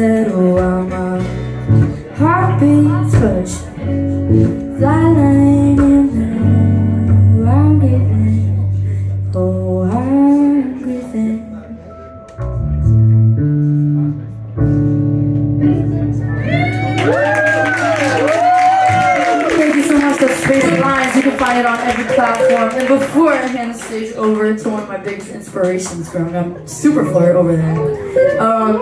Oh, I'm amar. It on every platform. And before I hand the stage over to one of my biggest inspirations growing up, Superflirt over there, um,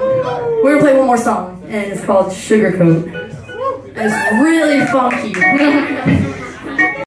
we're gonna play one more song, and it's called Sugarcoat. It's really funky.